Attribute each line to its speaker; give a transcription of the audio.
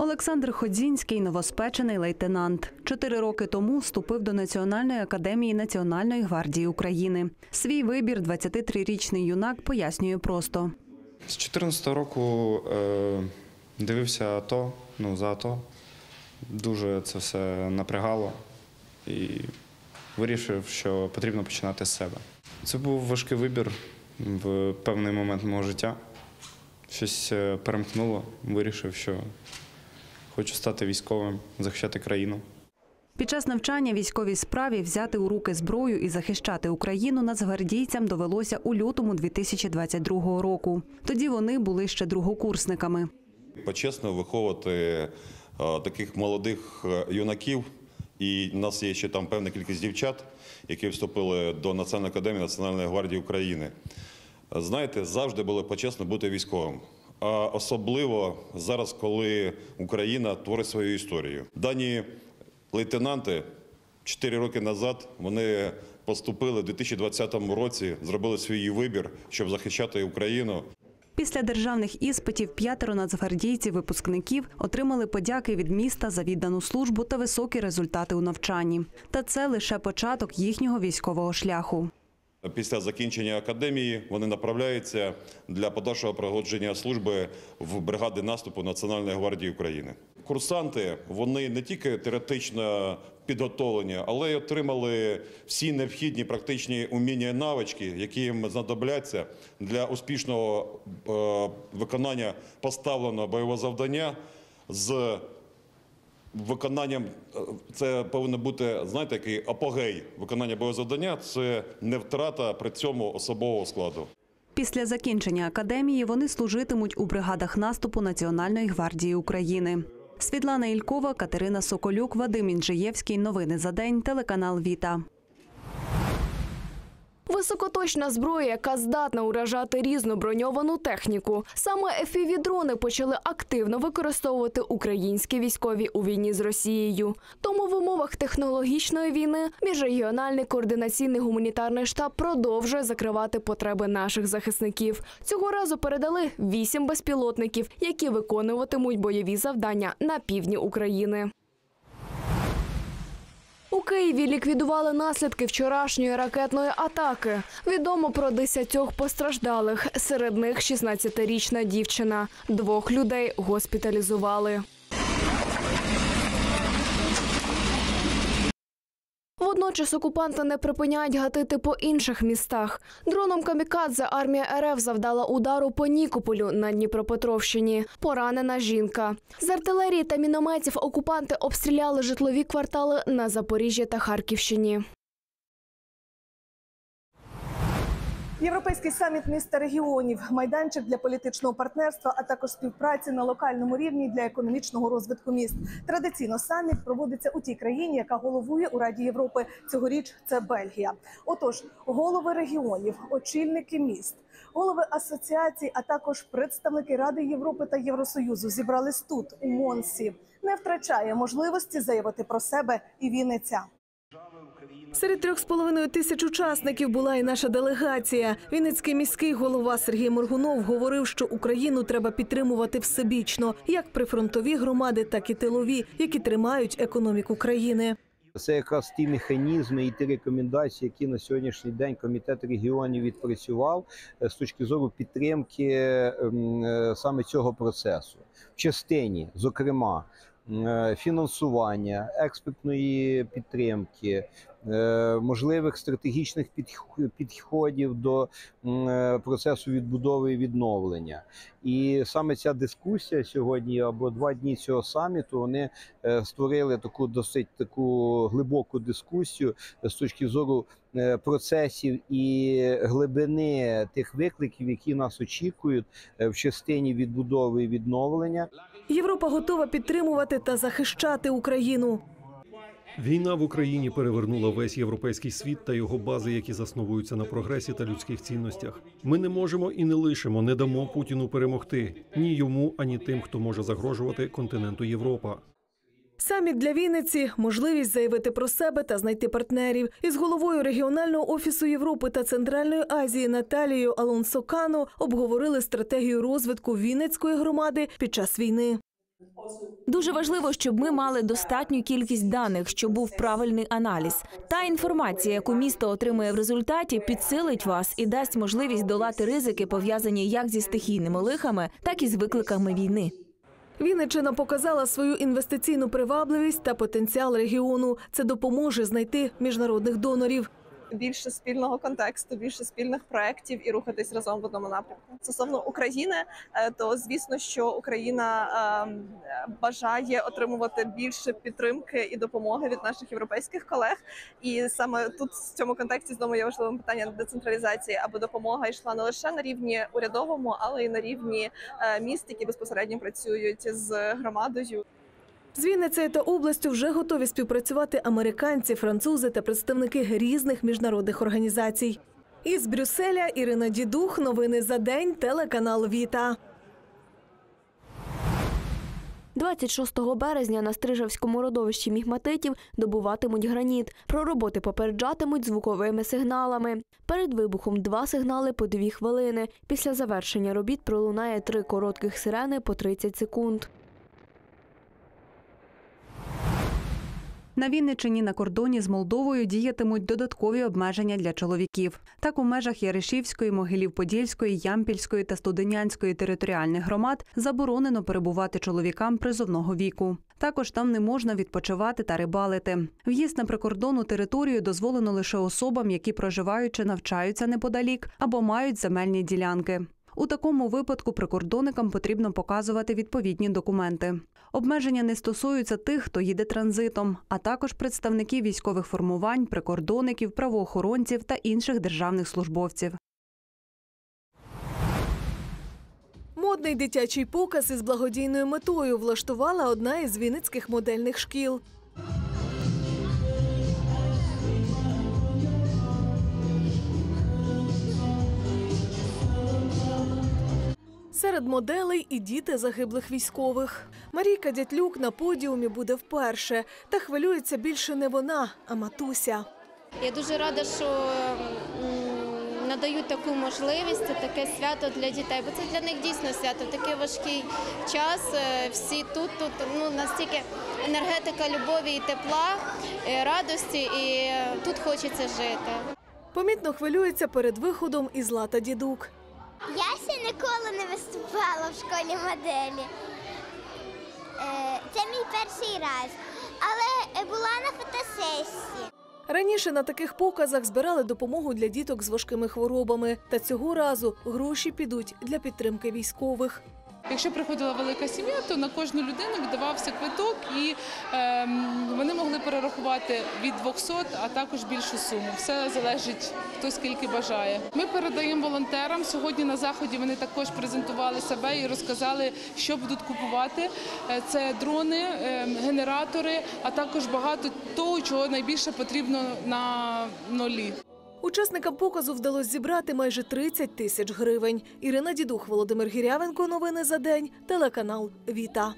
Speaker 1: Олександр Ходзінський новоспечений лейтенант. Чотири роки тому вступив до Національної академії Національної гвардії України. Свій вибір 23-річний юнак пояснює просто.
Speaker 2: З 14 року е, дивився АТО, ну за АТО. Дуже це все напрягало і вирішив, що потрібно починати з себе. Це був важкий вибір в певний момент мого життя. Щось е, перемкнуло, вирішив, що хочу стати військовим, захищати країну.
Speaker 1: Під час навчання військовій справі взяти у руки зброю і захищати Україну нацгвардійцям довелося у лютому 2022 року. Тоді вони були ще другокурсниками.
Speaker 3: почесно виховувати е, таких молодих е, юнаків. І в нас є ще там певна кількість дівчат, які вступили до Національної академії Національної гвардії України. Знаєте, завжди було почесно бути військовим. А особливо зараз, коли Україна творить свою історію. Дані лейтенанти 4 роки назад вони поступили в 2020 році, зробили свій вибір, щоб захищати Україну.
Speaker 1: Після державних іспитів п'ятеро нацгвардійців-випускників отримали подяки від міста за віддану службу та високі результати у навчанні. Та це лише початок їхнього військового шляху.
Speaker 3: Після закінчення академії вони направляються для подальшого проходження служби в бригади наступу Національної гвардії України. Курсанти вони не тільки теоретично підготовлені, але й отримали всі необхідні практичні уміння і навички, які їм знадобляться для успішного е, виконання поставленого бойового завдання з виконанням е, це повинно бути, знаєте, який апогей виконання бойового завдання це не втрата при цьому особового складу.
Speaker 1: Після закінчення академії вони служитимуть у бригадах наступу Національної гвардії України. Світлана Ількова, Катерина Соколюк, Вадим Інжиєвський. Новини за день. Телеканал Віта.
Speaker 4: Високоточна зброя, яка здатна уражати різну броньовану техніку. Саме FPV-дрони почали активно використовувати українські військові у війні з Росією. Тому в умовах технологічної війни міжрегіональний координаційний гуманітарний штаб продовжує закривати потреби наших захисників. Цього разу передали вісім безпілотників, які виконуватимуть бойові завдання на півдні України. У Києві ліквідували наслідки вчорашньої ракетної атаки. Відомо про десятьох постраждалих. Серед них 16-річна дівчина. Двох людей госпіталізували. Водночас окупанти не припиняють гатити по інших містах. Дроном камікадзе армія РФ завдала удару по Нікополю на Дніпропетровщині. Поранена жінка. З артилерії та мінометів окупанти обстріляли житлові квартали на Запоріжжі та Харківщині.
Speaker 5: Європейський саміт міста регіонів, майданчик для політичного партнерства, а також співпраці на локальному рівні для економічного розвитку міст. Традиційно саміт проводиться у тій країні, яка головує у Раді Європи. Цьогоріч це Бельгія. Отож, голови регіонів, очільники міст, голови асоціацій, а також представники Ради Європи та Євросоюзу зібрались тут, у Монсі. Не втрачає можливості заявити про себе і Вінниця.
Speaker 6: Серед трьох з половиною тисяч учасників була і наша делегація. Вінницький міський голова Сергій Моргунов говорив, що Україну треба підтримувати всебічно, як прифронтові громади, так і тилові, які тримають економіку країни.
Speaker 7: Це якраз ті механізми і ті рекомендації, які на сьогоднішній день комітет регіонів відпрацював е, з точки зору підтримки ем, е, саме цього процесу в частині, зокрема. е, Фінансування, експертної підтримки, можливих стратегічних підходів до е, процесу відбудови і відновлення. І саме ця дискусія сьогодні або два дні цього саміту вони е, створили таку досить таку глибоку дискусію з точки зору е, процесів і глибини тих викликів, які нас очікують е, в частині відбудови і відновлення.
Speaker 6: Європа готова підтримувати та захищати Україну.
Speaker 8: Війна в Україні перевернула весь європейський світ та його бази, які засновуються на прогресі та людських цінностях. Ми не можемо і не лишимо, не дамо Путіну перемогти ні йому, ані тим, хто може загрожувати континенту Європа.
Speaker 6: Саміт для Вінниці можливість заявити про себе та знайти партнерів. Із головою регіонального офісу Європи та Центральної Азії Наталією Алонсо Кано обговорили стратегію розвитку Вінницької громади під час війни.
Speaker 9: Дуже важливо, щоб ми мали достатню кількість даних, щоб був правильний аналіз. Та інформація, яку місто отримує в результаті, підсилить вас і дасть можливість долати ризики, пов'язані як зі стихійними лихами, так і з викликами війни.
Speaker 6: Вінниччина показала свою інвестиційну привабливість та потенціал регіону. Це допоможе знайти міжнародних донорів.
Speaker 10: Більше спільного контексту, більше спільних проєктів і рухатись разом в одному напрямку. Стосовно України, е, то звісно, що Україна ем, бажає отримувати більше підтримки і допомоги від наших європейських колег. І саме тут в цьому контексті знову є важливим питання децентралізації, аби допомога йшла не лише на рівні урядовому, але й на рівні е, міст, які безпосередньо працюють з громадою.
Speaker 6: З Вінницею та областю вже готові співпрацювати американці, французи та представники різних міжнародних організацій. Із Брюсселя Ірина Дідух. Новини за день. Телеканал Віта.
Speaker 4: 26 березня на Стрижавському родовищі мігматитів добуватимуть граніт. Про роботи попереджатимуть звуковими сигналами. Перед вибухом два сигнали по дві хвилини. Після завершення робіт пролунає три коротких сирени по 30 секунд.
Speaker 1: На Вінниччині на кордоні з Молдовою діятимуть додаткові обмеження для чоловіків. Так, у межах Яришівської, Могилів-Подільської, Ямпільської та Студенянської територіальних громад заборонено перебувати чоловікам призовного віку. Також там не можна відпочивати та рибалити. В'їзд на прикордонну територію дозволено лише особам, які проживають чи навчаються неподалік або мають земельні ділянки. У такому випадку прикордонникам потрібно показувати відповідні документи. Обмеження не стосуються тих, хто їде транзитом, а також представників військових формувань, прикордонників, правоохоронців та інших державних службовців.
Speaker 6: Модний дитячий показ із благодійною метою влаштувала одна із вінницьких модельних шкіл. Серед моделей і діти загиблих військових. Марійка Дятлюк на подіумі буде вперше. Та хвилюється більше не вона, а матуся.
Speaker 11: Я дуже рада, що надають таку можливість, таке свято для дітей, бо це для них дійсно свято. Такий важкий час. е, Всі тут, тут ну настільки енергетика любові і тепла, е, радості, і е, тут хочеться жити.
Speaker 6: Помітно хвилюється перед виходом і Злата Дідук.
Speaker 12: Я ще ніколи не виступала в школі моделі. Е, Це мій перший раз, але е, була на фотосесії.
Speaker 6: Раніше на таких показах збирали допомогу для діток з важкими хворобами. Та цього разу гроші підуть для підтримки військових.
Speaker 13: Якщо приходила велика сім'я, то на кожну людину віддавався квиток, і ем, вони могли від 200, а також більшу суму. Все залежить хто скільки бажає. Ми передаємо волонтерам. Сьогодні на заході вони також презентували себе і розказали, що будуть купувати. Е, Це дрони, ем, генератори, а також багато того, чого найбільше потрібно на нулі.
Speaker 6: Учасникам показу вдалося зібрати майже 30 тисяч гривень. Ірина Дідух, Володимир Гірявенко. Новини за день. Телеканал Віта.